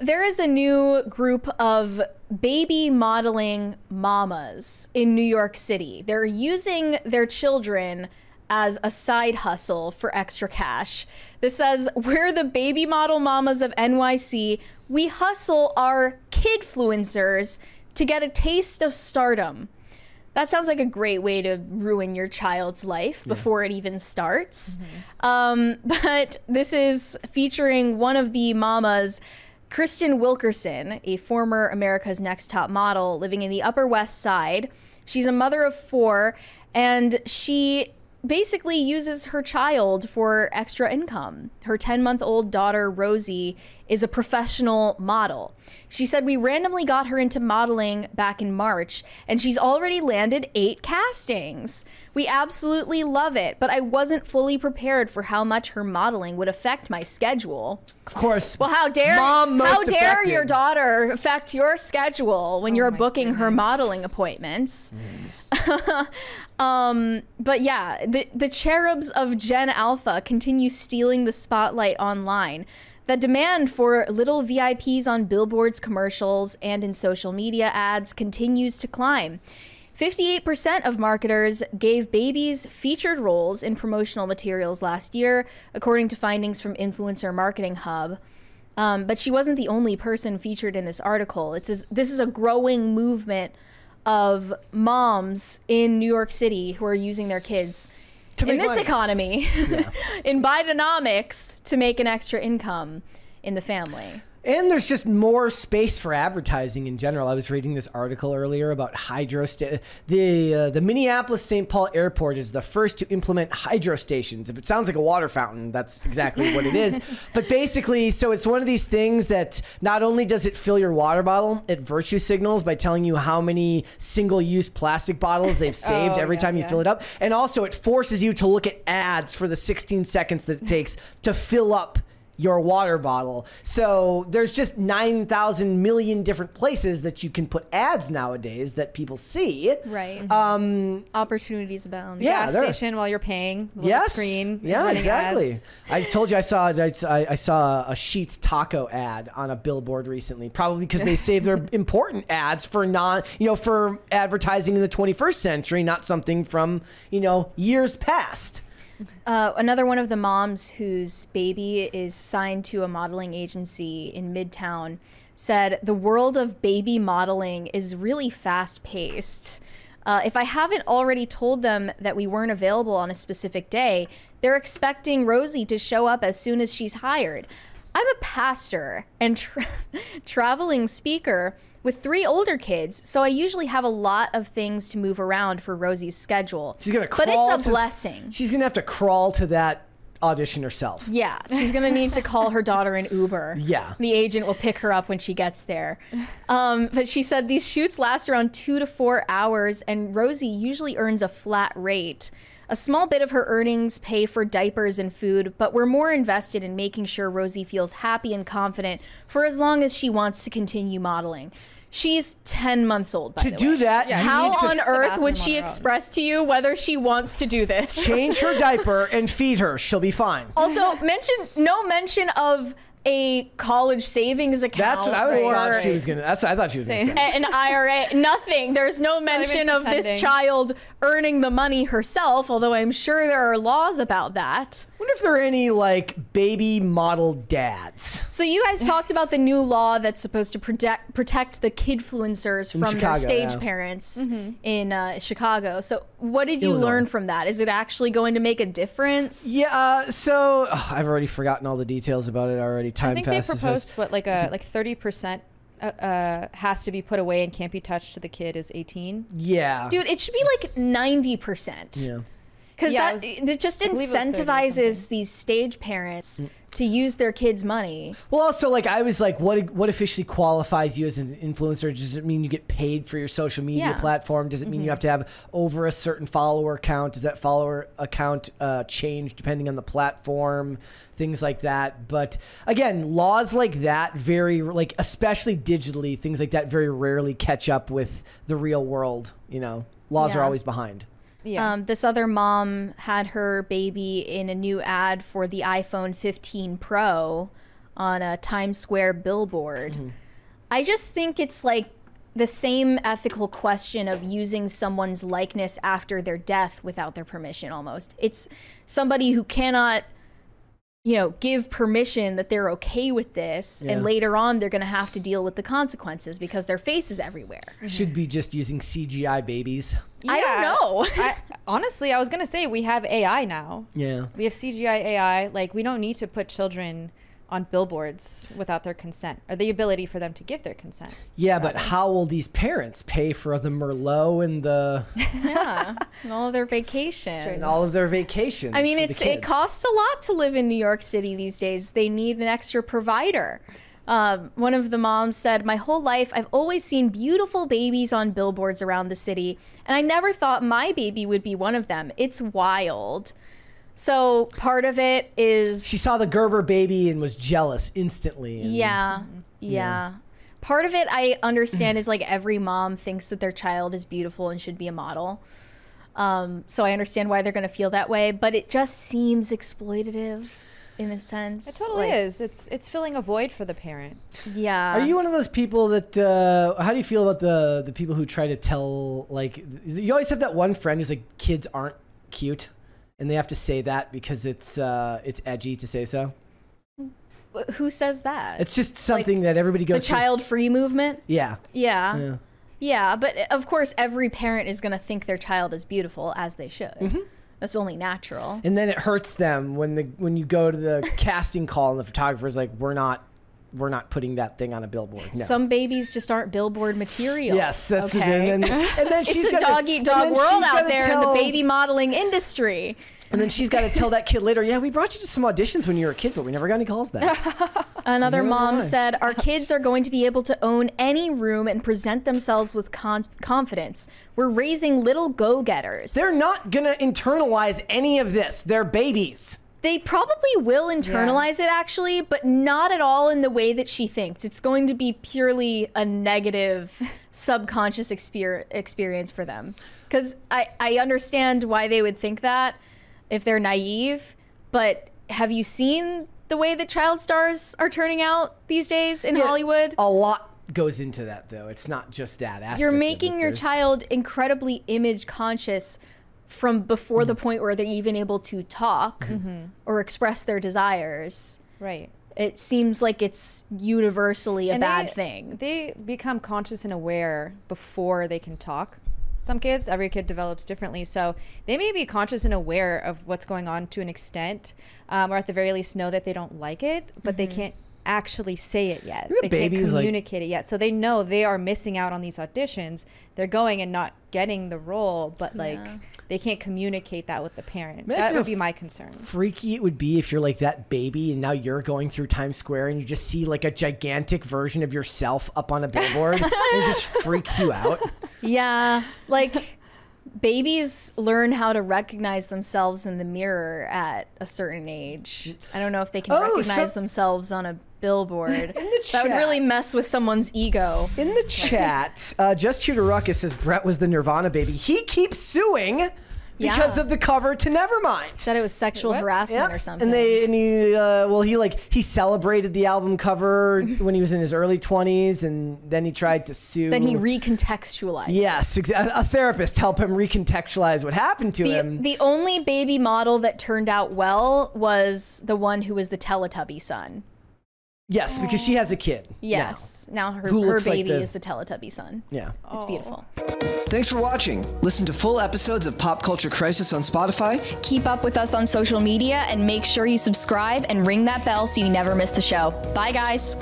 There is a new group of baby modeling mamas in New York City. They're using their children as a side hustle for extra cash. This says, We're the baby model mamas of NYC. We hustle our kidfluencers to get a taste of stardom. That sounds like a great way to ruin your child's life before it even starts. Um, but this is featuring one of the mamas, Kristen Wilkerson, a former America's Next Top model living in the Upper West Side. She's a mother of four, and she basically uses her child for extra income. Her 10 month old daughter, Rosie, is a professional model. She said, We randomly got her into modeling back in March, and she's already landed eight castings. We absolutely love it, but I wasn't fully prepared for how much her modeling would affect my schedule. Of course. Well, how dare Mom how dare affected. your daughter affect your schedule when you're my booking her modeling appointments? um, but yeah, the the cherubs of Gen Alpha continue stealing the spotlight online. The demand for little VIPs on billboards, commercials, and in social media ads continues to climb. 58% of marketers gave babies featured roles in promotional materials last year, according to findings from Influencer Marketing Hub. Um, but she wasn't the only person featured in this article. It's this is a growing movement of moms in New York City who are using their kids in this money. economy, in Bidenomics, to make an extra income in the family. And there's just more space for advertising in general. I was reading this article earlier about hydro sta- the uh, the Minneapolis St. Paul Airport is the first to implement hydro stations. If it sounds like a water fountain, that's exactly what it is. But basically, so it's one of these things that not only does it fill your water bottle, it virtue signals by telling you how many single-use plastic bottles they've saved Oh, every yeah, time you yeah. fill it up, and also it forces you to look at ads for the 16 seconds that it takes to fill up your water bottle. So there's just 9,000 million different places that you can put ads nowadays that people see. Right. Um, Opportunities abound. Yeah, Gas station while you're paying. Little yes. Screen. yeah, exactly. ads. I told you I saw I, I saw a Sheetz taco ad on a billboard recently, probably because they save their important ads for non, you know, for advertising in the 21st century, not something from, you know, years past. Uh, another one of the moms whose baby is signed to a modeling agency in Midtown said the world of baby modeling is really fast paced. Uh, if I haven't already told them that we weren't available on a specific day, they're expecting Rosie to show up as soon as she's hired. I'm a pastor and tra- traveling speaker with three older kids, so I usually have a lot of things to move around for Rosie's schedule. She's gonna crawl. but it's a to- blessing. She's gonna have to crawl to that audition herself. Yeah, she's gonna need to call her daughter an Uber. Yeah. the agent will pick her up when she gets there. Um, but she said these shoots last around two to four hours, and Rosie usually earns a flat rate. A small bit of her earnings pay for diapers and food, but we're more invested in making sure Rosie feels happy and confident for as long as she wants to continue modeling. She's 10 months old, by To the do way. that, Yeah, How on earth would she her own. express to you whether she wants to do this? change her diaper and feed her. She'll be fine. Also, mention no mention of a college savings account. That's what I was or thought she was gonna. That's what I thought she was gonna say. an IRA. Nothing. There's no mention of this child earning the money herself. Although I'm sure there are laws about that. Wonder if there are any like baby model dads. So you guys talked about the new law that's supposed to protect protect the kidfluencers from Chicago, their stage yeah. parents in uh, Chicago. So what did you Illinois. learn from that? Is it actually going to make a difference? Yeah. Uh, so ugh, I've already forgotten all the details about it already. Time I think they passes fast. proposed what like a like thirty percent uh, uh, has to be put away and can't be touched to the kid is eighteen. Yeah. Dude, it should be like ninety percent. Yeah. Because Yeah, that it was- it just I it was 30 or incentivizes these stage parents to use their kids' money. Well, also, like I was like, what what officially qualifies you as an influencer? Does it mean you get paid for your social media Yeah. Mm-hmm. platform? Does it mean you have to have over a certain follower count? Does that follower account uh, change depending on the platform? Things like that. But again, laws like that very like, especially digitally, things like that very rarely catch up with the real world. You know, laws are always behind. Yeah. Um, this other mom had her baby in a new ad for the iPhone 15 Pro on a Times Square billboard. Mm-hmm. I just think it's like the same ethical question of using someone's likeness after their death without their permission almost. It's somebody who cannot you know, give permission that they're okay with this Yeah. and later on they're going to have to deal with the consequences because their face is everywhere. Mm-hmm. Should be just using CGI babies. I don't know. I, honestly, I was gonna say we have AI now. Yeah. We have CGI AI. Like we don't need to put children on billboards without their consent or the ability for them to give their consent. Yeah, but how will these parents pay for the Merlot and the yeah. And all of their vacations. And all of their vacations? I mean, it's it costs a lot to live in New York City these days. They need an extra provider. Um, one of the moms said, "My whole life, I've always seen beautiful babies on billboards around the city, and I never thought my baby would be one of them. It's wild." So part of it is She saw the Gerber baby and was jealous instantly. and- Yeah, yeah. Part of it I understand is like every mom thinks that their child is beautiful and should be a model. Um, so I understand why they're going to feel that way, but it just seems exploitative in a sense. It totally Like, is. It's it's filling a void for the parent. Yeah. Are you one of those people that? Uh, how do you feel about the the people who try to tell like? You always have that one friend who's like, kids aren't cute, and they have to say that because it's uh, it's edgy to say so. Who says that? It's just something that everybody goes. through. child free movement? Yeah. Yeah. Yeah. Yeah, but of course every parent is going to think their child is beautiful as they should. Mm-hmm. That's only natural. And then it hurts them when the when you go to the casting call and the photographer's like, we're not we're not putting that thing on a billboard. No. Some babies just aren't billboard material. yes, that's the okay? and then, and then she's it's a dog eat dog world out there in the baby modeling industry. And then she's got to tell that kid later, yeah, we brought you to some auditions when you were a kid, but we never got any calls back. Another mom said, Our kids are going to be able to own any room and present themselves with con- confidence. We're raising little go getters. They're not gonna internalize any of this. They're babies. They probably will internalize it actually, but not at all in the way that she thinks. It's going to be purely a negative subconscious exper- experience for them. Because I, I understand why they would think that if they're naive, but have you seen the way that child stars are turning out these days in Yeah, Hollywood? A lot goes into that, though. It's not just that aspect. You're making your child incredibly image conscious from before Mm. the point where they're even able to talk or express their desires. Right. It seems like it's universally a And bad they, thing. They become conscious and aware before they can talk. Some kids, every kid develops differently, so they may be conscious and aware of what's going on to an extent, um, or at the very least know that they don't like it, but they can't actually say it yet. Look They can't babies, like- communicate it yet, so they know they are missing out on these auditions. They're going and not getting the role, but like Yeah. they can't communicate that with the parent. Imagine that would be my concern. freaky it would be if you're like that baby and now you're going through Times Square and you just see like a gigantic version of yourself up on a billboard and it just freaks you out. Yeah, like babies learn how to recognize themselves in the mirror at a certain age. I don't know if they can Oh, recognize so- themselves on a billboard. In the chat. that would really mess with someone's ego. In the chat, uh, Just Here to Ruckus says Brett was the Nirvana baby. He keeps suing because Yeah. of the cover to Nevermind. Said it was sexual What? harassment Yep. or something. And they and he uh, well he like he celebrated the album cover when he was in his early 20s and then he tried to sue. then he recontextualized. Yes, exa- a therapist help him recontextualize what happened to The, him. the only baby model that turned out well was the one who was the Teletubby sun. Yes, because she has a kid. now. Yes. Now, her, Who her looks like baby the- is the Teletubby sun. Yeah. It's beautiful. Thanks for watching. Listen to full episodes of Pop Culture Crisis on Spotify Keep up with us on social media and make sure you subscribe and ring that bell so you never miss the show. Bye, guys.